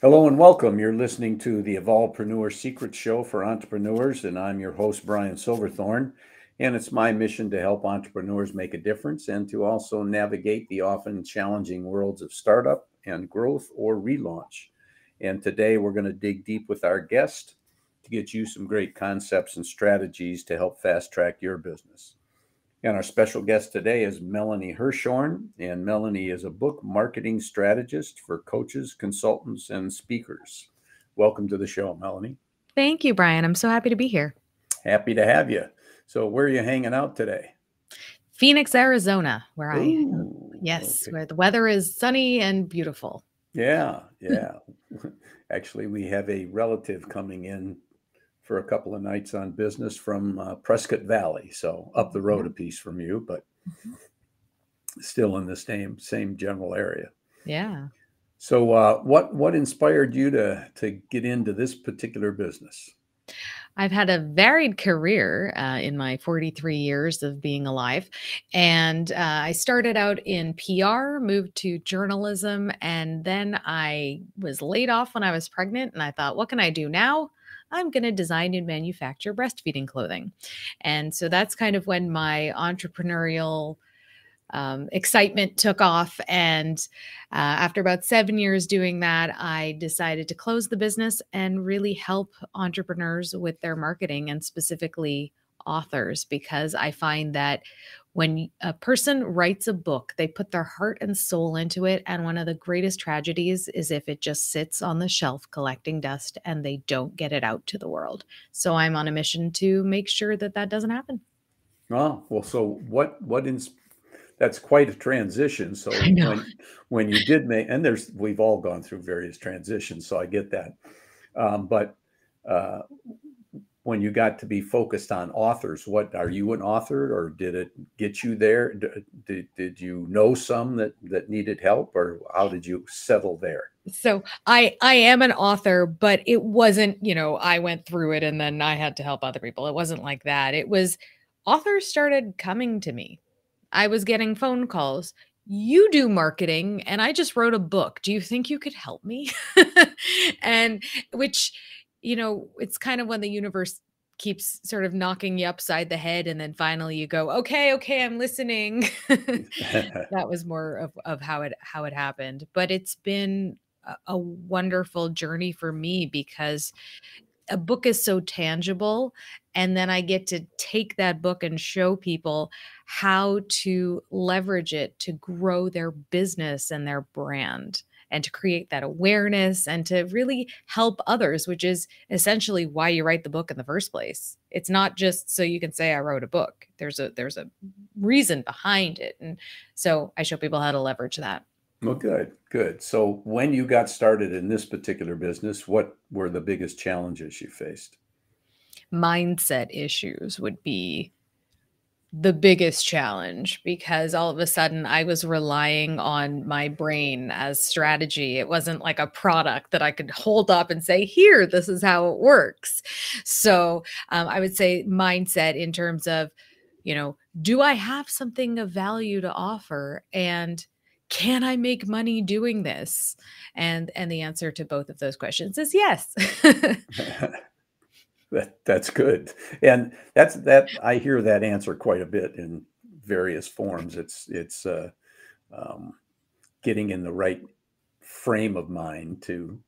Hello and welcome. You're listening to the Evolvepreneur Secret Show for entrepreneurs, and I'm your host, Brian Silverthorne. And it's my mission to help entrepreneurs make a difference and to also navigate the often challenging worlds of startup and growth or relaunch. And today we're going to dig deep with our guest to get you some great concepts and strategies to help fast track your business. And our special guest today is Melanie Herschorn. And Melanie is a book marketing strategist for coaches, consultants, and speakers. Welcome to the show, Melanie. Thank you, Brian. I'm so happy to be here. Happy to have you. So, where are you hanging out today? Phoenix, Arizona, where Ooh, I am. Yes, okay. where the weather is sunny and beautiful. Yeah, yeah. Actually, we have a relative coming in for a couple of nights on business from uh, Prescott Valley, so up the road a piece from you, but mm-hmm. still in the same same general area. Yeah. So, uh, what what inspired you to to get into this particular business? I've had a varied career uh, in my 43 years of being alive. And uh, I started out in PR, moved to journalism, and then I was laid off when I was pregnant. And I thought, what can I do now? I'm going to design and manufacture breastfeeding clothing. And so that's kind of when my entrepreneurial um, excitement took off. And uh, after about seven years doing that, I decided to close the business and really help entrepreneurs with their marketing and specifically authors because I find that when a person writes a book, they put their heart and soul into it. And one of the greatest tragedies is if it just sits on the shelf collecting dust and they don't get it out to the world. So I'm on a mission to make sure that that doesn't happen. Oh, well, so what, what, ins- that's quite a transition. So when, when you did make, and there's, we've all gone through various transitions, so I get that. Um, but uh, when you got to be focused on authors what are you an author or did it get you there? Did, did you know some that that needed help or how did you settle there? So i i am an author but it wasn't you know i went through it and then i had to help other people. It wasn't like that. It was authors started coming to me. I was getting phone calls. You do marketing and i just wrote a book. Do you think you could help me? And which you know, it's kind of when the universe keeps sort of knocking you upside the head and then finally you go okay okay i'm listening. That was more of, of how it how it happened but it's been a, a wonderful journey for me because a book is so tangible and then i get to take that book and show people how to leverage it to grow their business and their brand and to create that awareness and to really help others, which is essentially why you write the book in the first place. It's not just so you can say I wrote a book. There's a there's a reason behind it. And so I show people how to leverage that. Well, good, good. So when you got started in this particular business, what were the biggest challenges you faced? Mindset issues would be the biggest challenge because all of a sudden I was relying on my brain as strategy. It wasn't like a product that I could hold up and say, here, this is how it works. So um, I would say mindset in terms of, you know, do I have something of value to offer? And can I make money doing this? And and the answer to both of those questions is yes. That that's good, and that's that. I hear that answer quite a bit in various forms. It's it's uh, um, getting in the right frame of mind to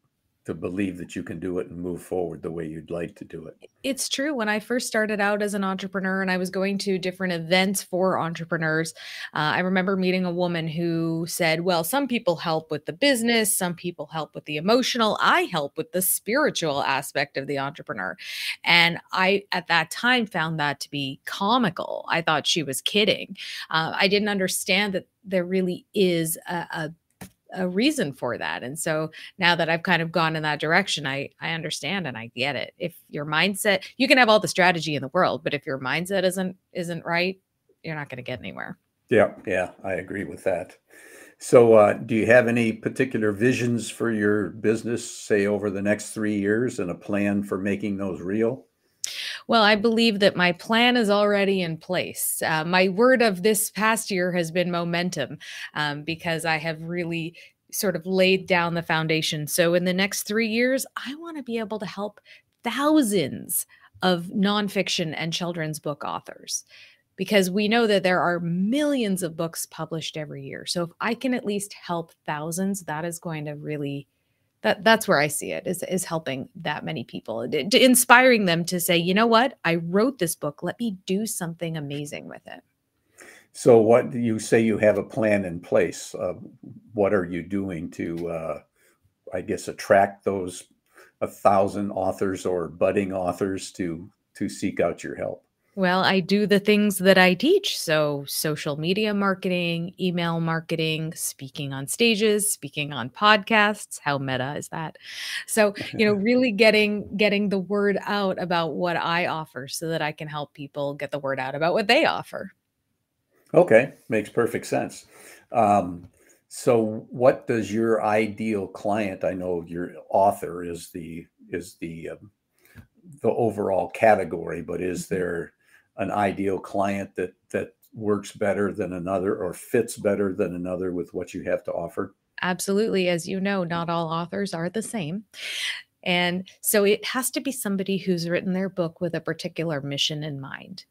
to believe that you can do it and move forward the way you'd like to do it. It's true. When I first started out as an entrepreneur and I was going to different events for entrepreneurs, uh, I remember meeting a woman who said, Well, some people help with the business, some people help with the emotional. I help with the spiritual aspect of the entrepreneur. And I, at that time, found that to be comical. I thought she was kidding. Uh, I didn't understand that there really is a, a a reason for that. And so now that I've kind of gone in that direction, I I understand and I get it. If your mindset, you can have all the strategy in the world, but if your mindset isn't isn't right, you're not going to get anywhere. Yeah, yeah, I agree with that. So, uh, do you have any particular visions for your business, say over the next three years, and a plan for making those real? Well, I believe that my plan is already in place. Uh, my word of this past year has been momentum um, because I have really sort of laid down the foundation. So in the next three years, I want to be able to help thousands of nonfiction and children's book authors because we know that there are millions of books published every year. So if I can at least help thousands, that is going to really that that's where I see it is is helping that many people, inspiring them to say, you know what, I wrote this book. Let me do something amazing with it. So, what you say you have a plan in place? Uh, what are you doing to, uh, I guess, attract those a thousand authors or budding authors to to seek out your help? Well, I do the things that I teach. So, social media marketing, email marketing, speaking on stages, speaking on podcasts. How meta is that? So, you know, really getting getting the word out about what I offer so that I can help people get the word out about what they offer. Okay, makes perfect sense. Um, so, what does your ideal client? I know your author is the is the um, the overall category, but is mm-hmm. there an ideal client that that works better than another or fits better than another with what you have to offer? Absolutely, as you know, not all authors are the same. And so it has to be somebody who's written their book with a particular mission in mind.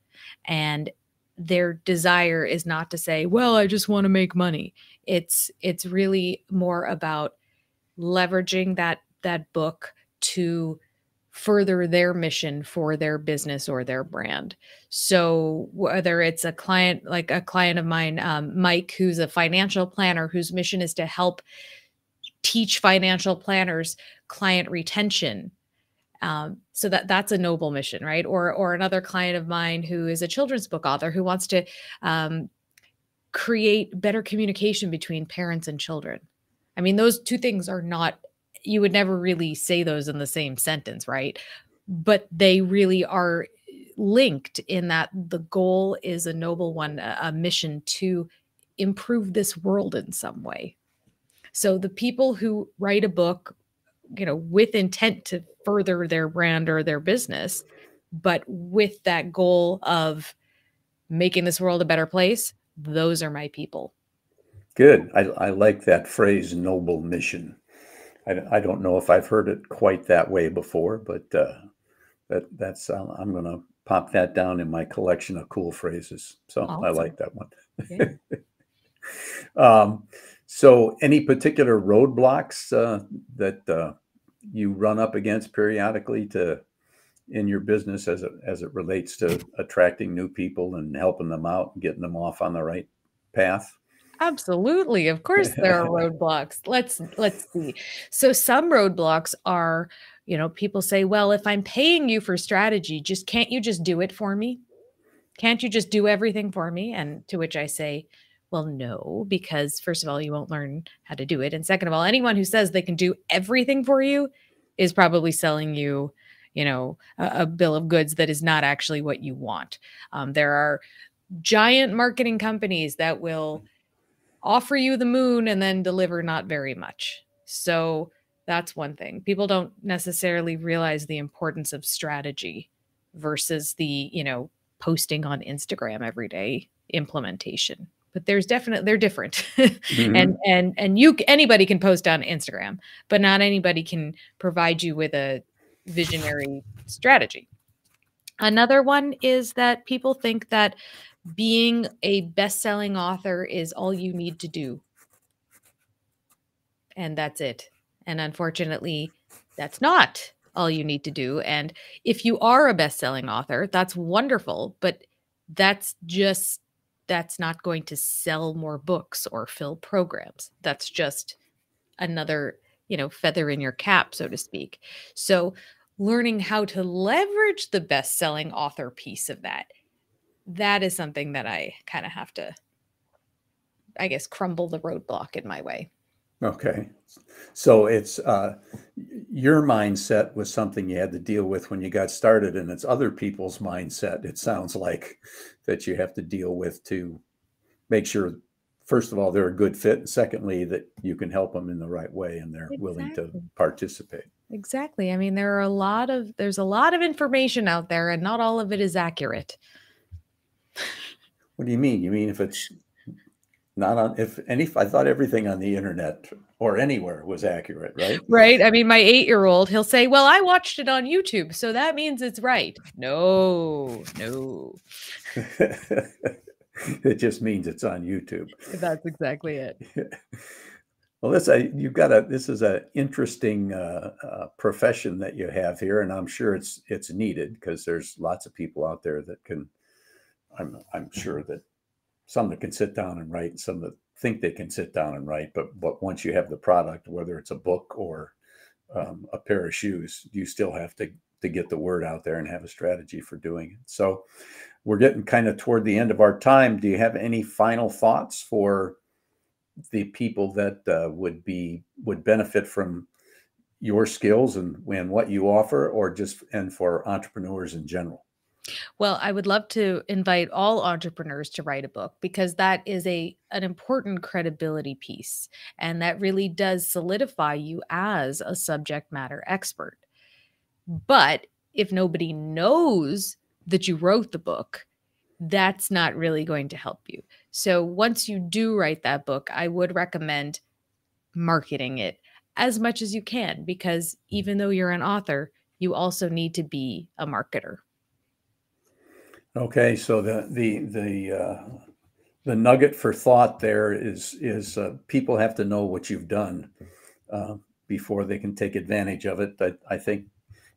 And their desire is not to say well i just want to make money it's it's really more about leveraging that that book to further their mission for their business or their brand so whether it's a client like a client of mine um, mike who's a financial planner whose mission is to help teach financial planners client retention um, so that that's a noble mission, right? Or or another client of mine who is a children's book author who wants to um, create better communication between parents and children. I mean, those two things are not. You would never really say those in the same sentence, right? But they really are linked in that the goal is a noble one, a, mission to improve this world in some way. So the people who write a book you know, with intent to further their brand or their business, but with that goal of making this world a better place, those are my people. Good. I, I like that phrase, noble mission. I, I don't know if I've heard it quite that way before, but uh, that that's uh, I'm going to pop that down in my collection of cool phrases. So awesome. I like that one. Yeah. um, so, any particular roadblocks uh, that uh, you run up against periodically to in your business as it as it relates to attracting new people and helping them out and getting them off on the right path? Absolutely. Of course there are roadblocks. Let's let's see. So some roadblocks are, you know, people say, "Well, if I'm paying you for strategy, just can't you just do it for me? Can't you just do everything for me?" And to which I say, well, no, because first of all, you won't learn how to do it. And second of all, anyone who says they can do everything for you is probably selling you, you know, a, a bill of goods that is not actually what you want. Um, there are giant marketing companies that will offer you the moon and then deliver not very much. So that's one thing. People don't necessarily realize the importance of strategy versus the, you know, posting on Instagram every day implementation but there's definitely they're different mm-hmm. and and and you anybody can post on instagram but not anybody can provide you with a visionary strategy another one is that people think that being a best-selling author is all you need to do and that's it and unfortunately that's not all you need to do and if you are a best-selling author that's wonderful but that's just that's not going to sell more books or fill programs. That's just another, you know, feather in your cap, so to speak. So, learning how to leverage the best-selling author piece of that, that is something that I kind of have to I guess crumble the roadblock in my way. Okay. So it's uh, your mindset was something you had to deal with when you got started, and it's other people's mindset, it sounds like, that you have to deal with to make sure, first of all, they're a good fit. And secondly, that you can help them in the right way and they're exactly. willing to participate. Exactly. I mean, there are a lot of, there's a lot of information out there, and not all of it is accurate. What do you mean? You mean if it's Not on if any. I thought everything on the internet or anywhere was accurate, right? Right. I mean, my eight year old, he'll say, Well, I watched it on YouTube, so that means it's right. No, no. it just means it's on YouTube. That's exactly it. well, this I, you've got a this is an interesting uh, uh, profession that you have here, and I'm sure it's it's needed because there's lots of people out there that can. I'm I'm sure that some that can sit down and write, and some that think they can sit down and write, but but once you have the product, whether it's a book or um, a pair of shoes, you still have to to get the word out there and have a strategy for doing it. So we're getting kind of toward the end of our time. Do you have any final thoughts for the people that uh, would be would benefit from your skills and, and what you offer, or just and for entrepreneurs in general? Well, I would love to invite all entrepreneurs to write a book because that is a an important credibility piece and that really does solidify you as a subject matter expert. But if nobody knows that you wrote the book, that's not really going to help you. So once you do write that book, I would recommend marketing it as much as you can because even though you're an author, you also need to be a marketer. Okay, so the the the uh, the nugget for thought there is is uh, people have to know what you've done uh, before they can take advantage of it. But I think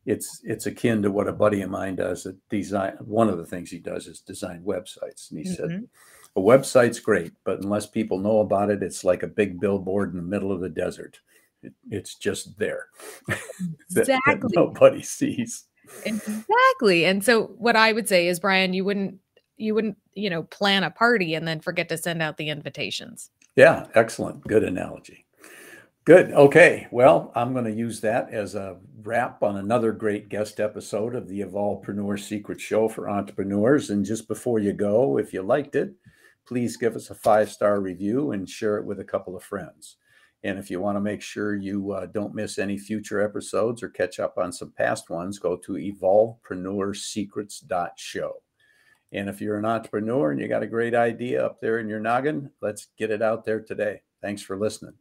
it's it's akin to what a buddy of mine does. That design, one of the things he does is design websites, and he mm-hmm. said a website's great, but unless people know about it, it's like a big billboard in the middle of the desert. It, it's just there exactly. that, that nobody sees. Exactly. And so what I would say is Brian, you wouldn't you wouldn't, you know, plan a party and then forget to send out the invitations. Yeah, excellent. Good analogy. Good. Okay. Well, I'm going to use that as a wrap on another great guest episode of the Evolvepreneur Secret Show for entrepreneurs. And just before you go, if you liked it, please give us a five star review and share it with a couple of friends. And if you want to make sure you uh, don't miss any future episodes or catch up on some past ones, go to evolvepreneursecrets.show. And if you're an entrepreneur and you got a great idea up there in your noggin, let's get it out there today. Thanks for listening.